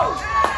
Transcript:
go!